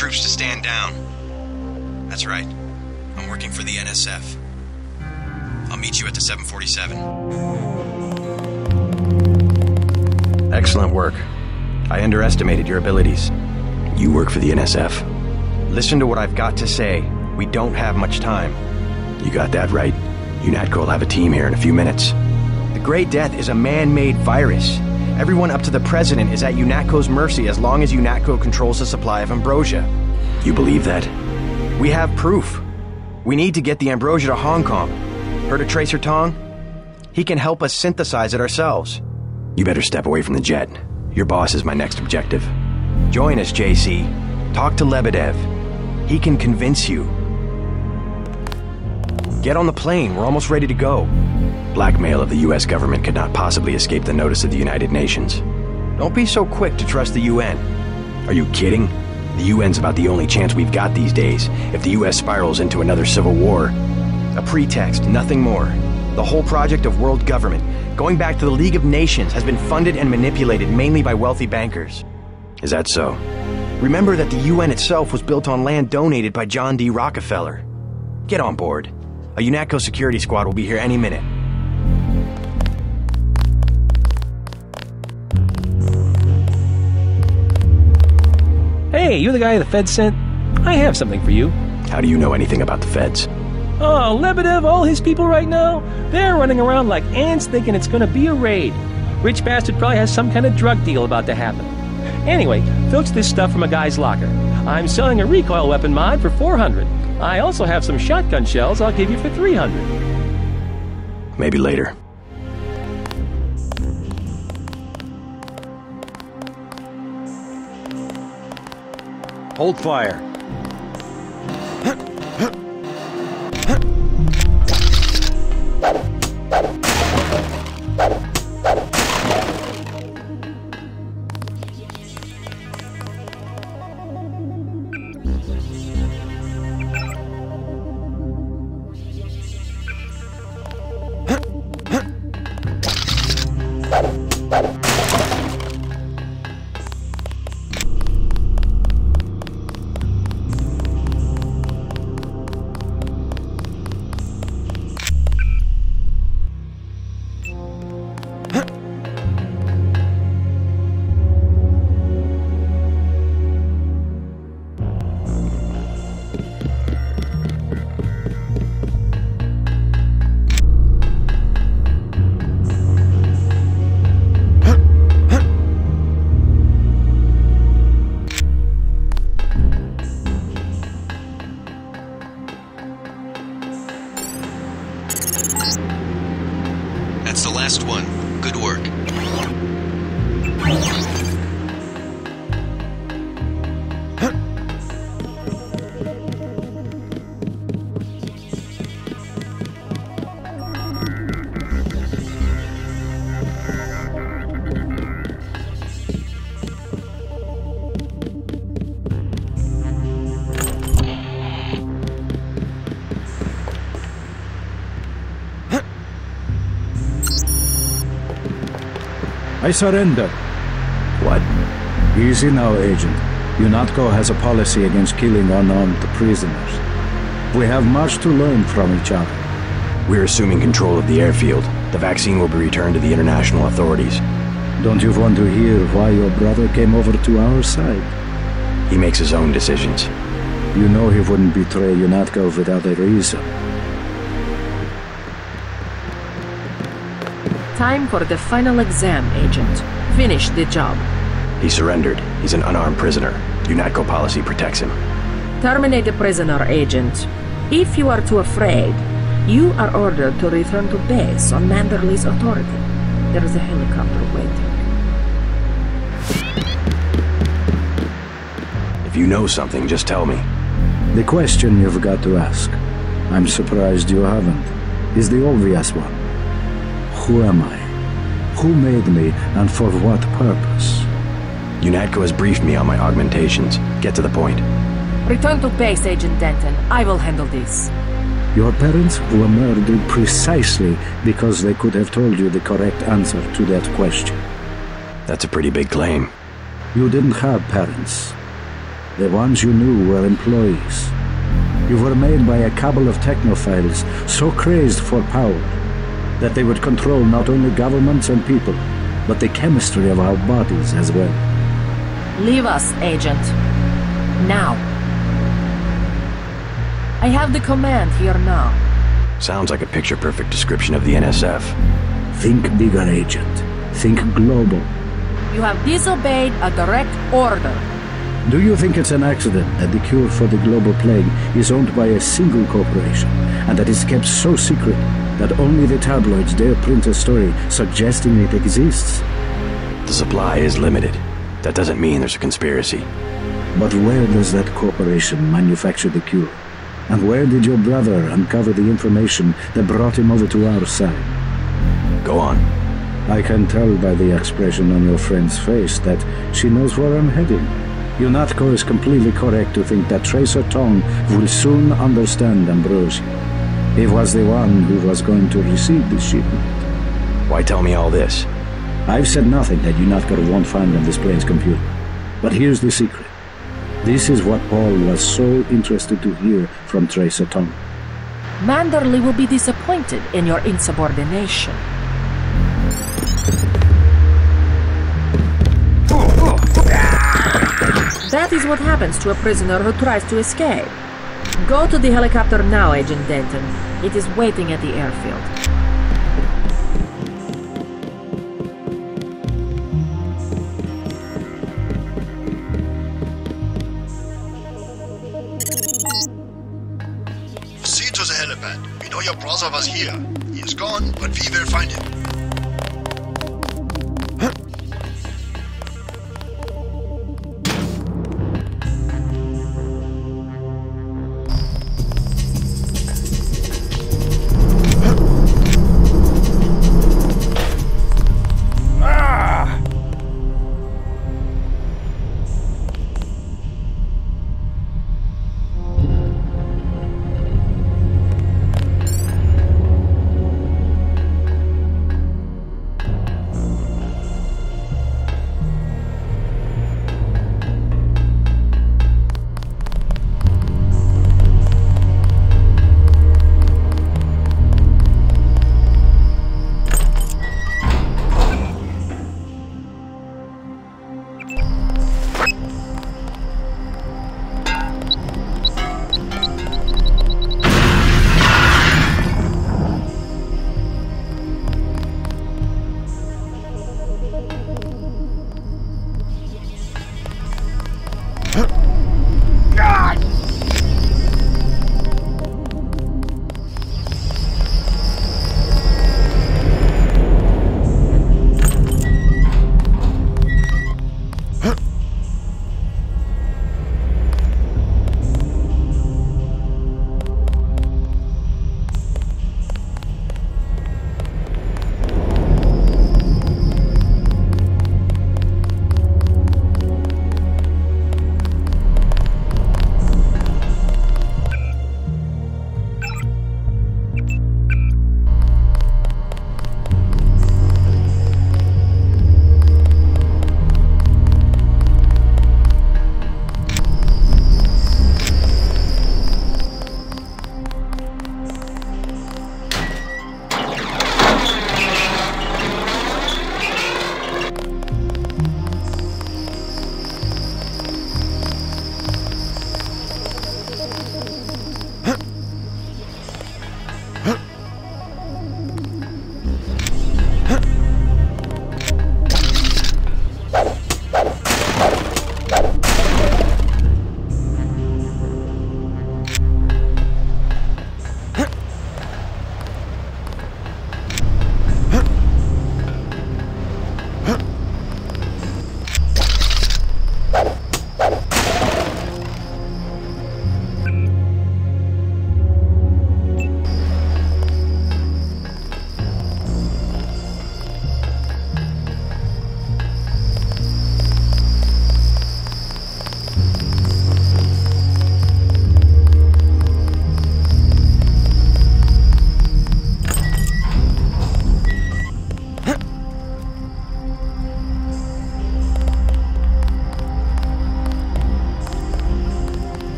troops to stand down. That's right. I'm working for the NSF. I'll meet you at the 747. Excellent work. I underestimated your abilities. You work for the NSF. Listen to what I've got to say. We don't have much time. You got that right. UNATCO will have a team here in a few minutes. The Gray Death is a man-made virus. Everyone up to the President is at UNATCO's mercy as long as UNATCO controls the supply of ambrosia. You believe that? We have proof. We need to get the ambrosia to Hong Kong. Heard of Tracer Tong? He can help us synthesize it ourselves. You better step away from the jet. Your boss is my next objective. Join us, JC. Talk to Lebedev. He can convince you. Get on the plane. We're almost ready to go. Blackmail of the U.S. government could not possibly escape the notice of the United Nations. Don't be so quick to trust the UN. Are you kidding? The UN's about the only chance we've got these days. If the US spirals into another civil war, a pretext, nothing more. The whole project of world government, going back to the League of Nations, has been funded and manipulated mainly by wealthy bankers. Is that so? Remember that the UN itself was built on land donated by John D. Rockefeller. Get on board. A UNATCO security squad will be here any minute. Hey, you're the guy the Fed sent? I have something for you. How do you know anything about the feds? Oh, Lebedev, all his people right now, they're running around like ants thinking it's gonna be a raid. Rich bastard probably has some kind of drug deal about to happen. Anyway, filch this stuff from a guy's locker. I'm selling a recoil weapon mod for 400. I also have some shotgun shells I'll give you for 300. Maybe later. Hold fire. I surrender. What? Easy now, Agent. UNATCO has a policy against killing unarmed prisoners. We have much to learn from each other. We're assuming control of the airfield. The vaccine will be returned to the international authorities. Don't you want to hear why your brother came over to our side? He makes his own decisions. You know he wouldn't betray UNATCO without a reason. Time for the final exam, Agent. Finish the job. He surrendered. He's an unarmed prisoner. UNATCO policy protects him. Terminate the prisoner, Agent. If you are too afraid, you are ordered to return to base on Manderley's authority. There is a helicopter waiting. If you know something, just tell me. The question you've got to ask, I'm surprised you haven't, is the obvious one. Who am I? Who made me, and for what purpose? UNATCO has briefed me on my augmentations. Get to the point. Return to base, Agent Denton. I will handle this. Your parents were murdered precisely because they could have told you the correct answer to that question. That's a pretty big claim. You didn't have parents. The ones you knew were employees. You were made by a cabal of technophiles so crazed for power that they would control not only governments and people, but the chemistry of our bodies as well. Leave us, Agent. Now. I have the command here now. Sounds like a picture-perfect description of the NSF. Think bigger, Agent. Think global. You have disobeyed a direct order. Do you think it's an accident that the cure for the global plague is owned by a single corporation, and that it's kept so secret that only the tabloids dare print a story suggesting it exists? The supply is limited. That doesn't mean there's a conspiracy. But where does that corporation manufacture the cure? And where did your brother uncover the information that brought him over to our side? Go on. I can tell by the expression on your friend's face that she knows where I'm heading. UNATCO is completely correct to think that Tracer Tong will soon understand Ambrosia. He was the one who was going to receive this shipment. Why tell me all this? I've said nothing that UNATCO won't find on this plane's computer. But here's the secret. This is what Paul was so interested to hear from Tracer Tong. Manderley will be disappointed in your insubordination. That is what happens to a prisoner who tries to escape. Go to the helicopter now, Agent Denton. It is waiting at the airfield. See to the helipad. We know your brother was here. He is gone, but we will find him.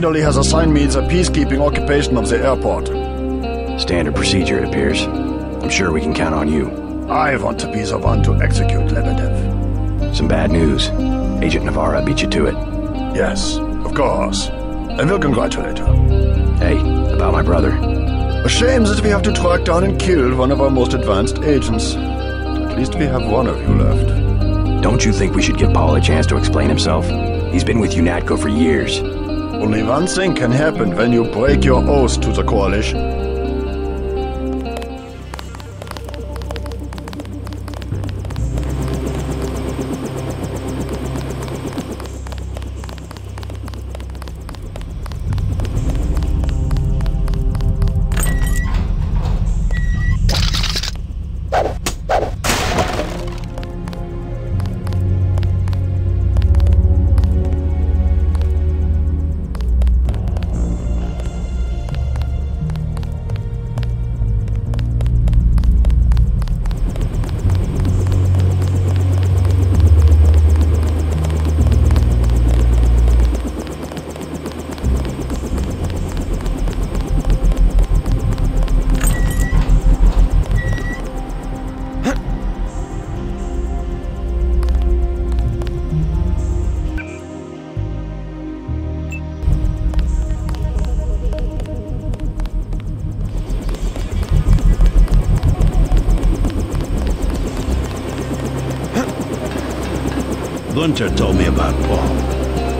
Manderley has assigned me the peacekeeping occupation of the airport. Standard procedure, it appears. I'm sure we can count on you. I want to be the one to execute Lebedev. Some bad news. Agent Navarre beat you to it. Yes, of course. I will congratulate her. Hey, about my brother. A shame that we have to track down and kill one of our most advanced agents. At least we have one of you left. Don't you think we should give Paul a chance to explain himself? He's been with UNATCO for years. Only one thing can happen when you break your oath to the Coalition. Gunther told me about Paul.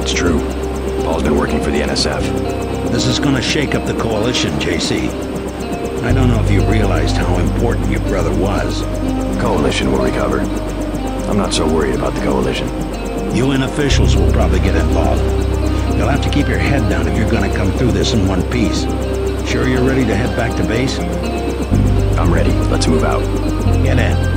It's true. Paul's been working for the NSF. This is gonna shake up the coalition, JC. I don't know if you realized how important your brother was. The coalition will recover. I'm not so worried about the Coalition. UN officials will probably get involved. You'll have to keep your head down if you're gonna come through this in one piece. Sure you're ready to head back to base? I'm ready. Let's move out. Get in.